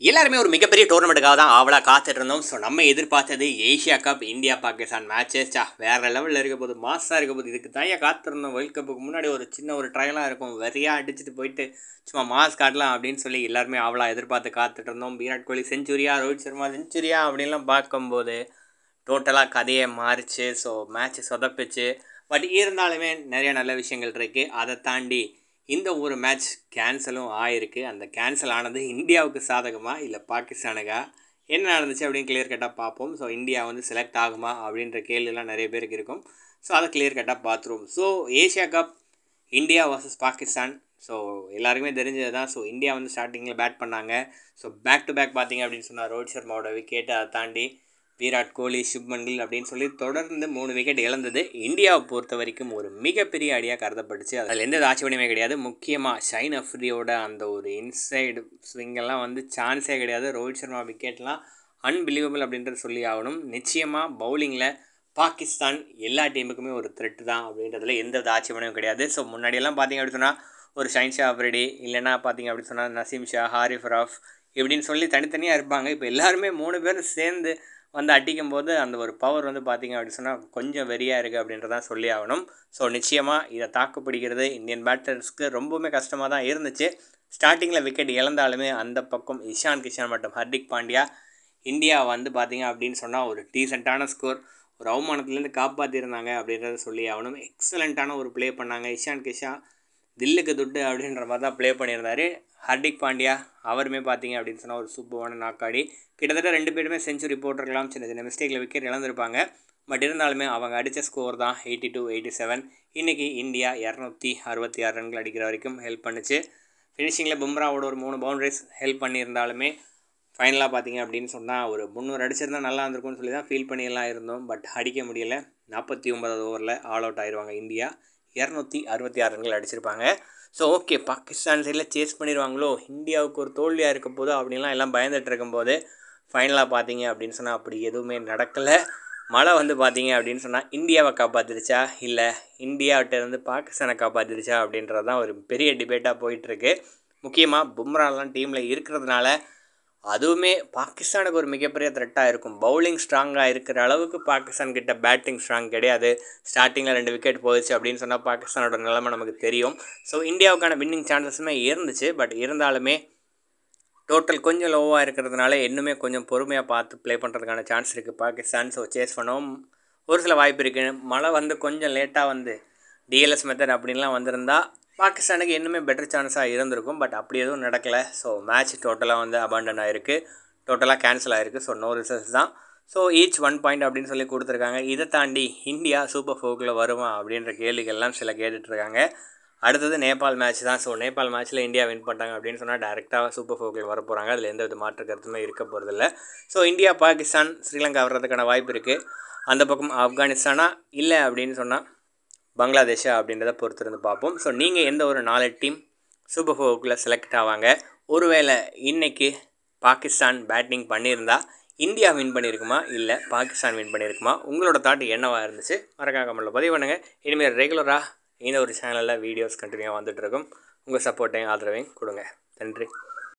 எல்லாருமே ஒரு மிகப்பெரிய டோர்னமெண்ட்டுக்காக தான் ஆவலாக காத்துட்டு இருந்தோம் ஸோ நம்ம எதிர்பார்த்தது Asia cup India Pakistan matches சா வேறு லெவலில் இருக்க போது மாசாக இருக்க போது இதுக்கு தான் ஏன் காத்திருந்தோம் வேர்ல்ட் கப்புக்கு முன்னாடி ஒரு சின்ன ஒரு ட்ரையலாக இருக்கும். வெறியாக அடிச்சுட்டு போயிட்டு சும்மா மாஸ் காட்டலாம் அப்படின்னு சொல்லி எல்லாருமே ஆவலாக எதிர்பார்த்து காத்துட்டு இருந்தோம் விராட் கோலி செஞ்சுரியா ரோஹித் சர்மா செஞ்சுரியா அப்படின்லாம் பார்க்கும்போது டோட்டலாக கதையை மாறிச்சு. ஸோ மேட்ச்சை சொதப்பிச்சு. பட் இருந்தாலுமே நிறைய நல்ல விஷயங்கள் இருக்குது அதை தாண்டி இந்த ஒரு மேட்ச் கேன்சலும் ஆயிருக்கு. அந்த கேன்சல் ஆனது இந்தியாவுக்கு சாதகமாக இல்லை பாகிஸ்தானுக்கா? என்ன நடந்துச்சு அப்படின்னு கிளியர் கட்டாக பார்ப்போம். ஸோ இந்தியா வந்து செலக்ட் ஆகுமா அப்படின்ற கேள்விலாம் நிறைய பேருக்கு இருக்கும். ஸோ அதை கிளியர் கட்டாக பார்த்துருவோம். So Asia cup India versus Pakistan. So எல்லாருக்குமே தெரிஞ்சது தான். ஸோ இந்தியா வந்து ஸ்டார்டிங்கில் பேட் பண்ணாங்க. ஸோ பேக் டு பேக் பார்த்தீங்க அப்படின்னு சொன்னால் ரோஹித் சர்மாவோட விக்கெட்டை அதை தாண்டி விராட் கோலி சுப்மன் கில் அப்படின்னு சொல்லி தொடர்ந்து மூணு விக்கெட் இழந்தது. இந்தியாவை பொறுத்த வரைக்கும் ஒரு மிகப்பெரிய அடியாக கருதப்பட்டுச்சு. அதில் எந்த ஆட்சேபனையுமே கிடையாது. முக்கியமாக ஷைன் அஃப்ரியோட அந்த ஒரு இன்சைடு ஸ்விங்கெல்லாம் வந்து சான்ஸே கிடையாது. ரோஹித் சர்மா விக்கெட்லாம் அன்பிலீவபிள் அப்படின்றது சொல்லி ஆகணும். நிச்சயமாக பவுலிங்கில் பாகிஸ்தான் எல்லா டீமுக்குமே ஒரு த்ரெட்டு தான் அப்படின்றதுல எந்த ஆட்சேபனையும் கிடையாது. ஸோ முன்னாடியெல்லாம் பார்த்தீங்க அப்படின்னு சொன்னால் ஒரு ஷைன் ஷா அப்ரெடி இல்லைன்னா பார்த்தீங்க அப்படின்னு சொன்னால் நசீம் ஷா ஹாரிஃப் ராஃப் இப்படின்னு சொல்லி தனித்தனியாக இருப்பாங்க. இப்போ எல்லாருமே மூணு பேரும் சேர்ந்து வந்து அடிக்கும் போது அந்த ஒரு பவர் வந்து பார்த்தீங்க அப்படின்னு சொன்னால் கொஞ்சம் வெறியாக இருக்குது அப்படின்றதான் சொல்லி ஆகணும். ஸோ நிச்சயமாக இதை தாக்கு பிடிக்கிறது இந்தியன் பேட்டர்ஸ்க்கு ரொம்பவுமே கஷ்டமாக தான் இருந்துச்சு. ஸ்டார்டிங்கில் விக்கெட் இழந்தாலுமே அந்த பக்கம் இஷான் கிஷான் மற்றும் ஹர்திக் பாண்டியா இந்தியா வந்து பார்த்திங்க அப்படின்னு சொன்னால் ஒரு டீசெண்டான ஸ்கோர் ஒரு அவமானத்துலேருந்து காப்பாற்றிருந்தாங்க அப்படின்றத சொல்லி ஆகணும். எக்ஸலண்ட்டான ஒரு ப்ளே பண்ணாங்க இஷான் கிஷா தில்லுக்கு துட்டு அப்படின்ற மாதிரி தான் ப்ளே பண்ணியிருந்தார். ஹர்திக் பாண்டியா அவருமே பார்த்தீங்க அப்படின்னு சொன்னால் ஒரு சூப்பரான நாக்காடி கிட்டத்தட்ட ரெண்டு பேருமே செஞ்சுரி போட்டிருக்கலாம் சின்ன சின்ன மிஸ்டேக்கில் விக்கெட் இழந்திருப்பாங்க. பட் இருந்தாலுமே அவங்க அடித்த ஸ்கோர் தான் எயிட்டி டூ எயிட்டி செவன் இன்றைக்கி இந்தியா இரநூத்தி அறுபத்தி ஆறு ரன்கள் அடிக்கிற வரைக்கும் ஹெல்ப் பண்ணுச்சு. ஃபினிஷிங்கில் பும்ராவோட ஒரு மூணு பவுண்டரிஸ் ஹெல்ப் பண்ணியிருந்தாலுமே ஃபைனலாக பார்த்தீங்க அப்படின்னு சொன்னால் ஒரு முந்நூறு அடிச்சிருந்தா நல்லா இருந்திருக்கும்னு சொல்லி தான் ஃபீல் பண்ணியெல்லாம் இருந்தோம். பட் அடிக்க முடியலை. நாற்பத்தி ஒன்பதாவது ஓவரில் ஆல் அவுட் ஆயிடுவாங்க இந்தியா. இரநூத்தி அறுபத்தி ஆறு ரன்கள் அடிச்சிருப்பாங்க. ஸோ ஓகே பாகிஸ்தான் சைடில் சேஸ் பண்ணிடுவாங்களோ? இந்தியாவுக்கு ஒரு தோல்வியாக இருக்க போதோ அப்படின்லாம் எல்லாம் பயந்துட்டு இருக்கும்போது ஃபைனலாக பார்த்தீங்க அப்படின்னு சொன்னால் அப்படி எதுவுமே நடக்கலை. மழை வந்து பார்த்தீங்க அப்படின்னு சொன்னால் இந்தியாவை காப்பாற்றிருச்சா இல்லை. இந்தியாவிட்டேருந்து பாகிஸ்தானை காப்பாற்றிருச்சா அப்படின்றது தான் ஒரு பெரிய டிபேட்டாக போயிட்டுருக்கு முக்கியமாக பும்ராலாம் டீமில் இருக்கிறதுனால அதுவுமே பாகிஸ்தானுக்கு ஒரு மிகப்பெரிய த்ரெட்டாக இருக்கும். பவுலிங் ஸ்ட்ராங்காக இருக்கிற அளவுக்கு பாகிஸ்தான் கிட்ட பேட்டிங் ஸ்ட்ராங் கிடையாது. ஸ்டார்டிங்கில் ரெண்டு விக்கெட் போயிடுச்சு அப்படின்னு சொன்னால் பாகிஸ்தானோட நிலைமை நமக்கு தெரியும். ஸோ இந்தியாவுக்கான வின்னிங் சான்சஸுமே இருந்துச்சு. பட் இருந்தாலுமே டோட்டல் கொஞ்சம் லோவாக இருக்கிறதுனால இன்னுமே கொஞ்சம் பொறுமையாக பார்த்து ப்ளே பண்ணுறதுக்கான சான்ஸ் இருக்குது பாகிஸ்தான் ஸோ சேஸ் பண்ணவும் ஒரு சில வாய்ப்பு இருக்குது மழை வந்து கொஞ்சம் லேட்டாக வந்து டிஎல்எஸ் மெத்தட் அப்படின்லாம் வந்திருந்தால் பாகிஸ்தானுக்கு இன்னுமே பெட்டர் சான்ஸாக இருந்திருக்கும் பட் அப்படி எதுவும் நடக்கலை. ஸோ மேட்ச் டோட்டலாக வந்து அபாண்டன் ஆகிருக்கு டோட்டலாக கேன்சல் ஆகிருக்கு ஸோ நோ ரிசல்ட்ஸ் தான். ஸோ ஈச் ஒன் பாயிண்ட் அப்படின்னு சொல்லி கொடுத்துருக்காங்க. இதை தாண்டி இந்தியா சூப்பர் ஃபோக்கில் வருமா அப்படின்ற கேள்விகள்லாம் சில கேட்டுட்ருக்காங்க அடுத்தது நேபாள் மேட்ச் தான். ஸோ நேபாள் மேட்ச்சில் இந்தியா வின் பண்ணிட்டாங்க அப்படின்னு சொன்னால் டேரெக்டாக சூப்பர் ஃபோக்கில் வர போகிறாங்க அதில் எந்த வித மாற்று கருத்துமே இருக்க போகிறதில்ல ஸோ இந்தியா பாகிஸ்தான் ஸ்ரீலங்கா வர்றதுக்கான வாய்ப்பு இருக்குது அந்த பக்கம் ஆப்கானிஸ்தானா? இல்லை அப்படின்னு சொன்னால் பங்களாதேஷா அப்படின்றத பொறுத்திருந்து பார்ப்போம். ஸோ நீங்கள் எந்த ஒரு நாலு டீம் சூப்பர் ஃபோர்க்குள்ளே செலக்ட் ஆவாங்க? ஒருவேளை இன்றைக்கி பாகிஸ்தான் பேட்டிங் பண்ணியிருந்தா இந்தியா வின் பண்ணியிருக்குமா? இல்லை பாகிஸ்தான் வின் பண்ணியிருக்குமா? உங்களோட தாட் என்னவாக இருந்துச்சு? மறக்காம கமெண்ட்டில் பதிவு பண்ணுங்கள் இனிமேல் ரெகுலராக இந்த ஒரு சேனலில் வீடியோஸ் கண்டினியூவாக வந்துட்டுருக்கும் உங்கள் சப்போர்ட்டையும் ஆதரவையும் கொடுங்க. நன்றி.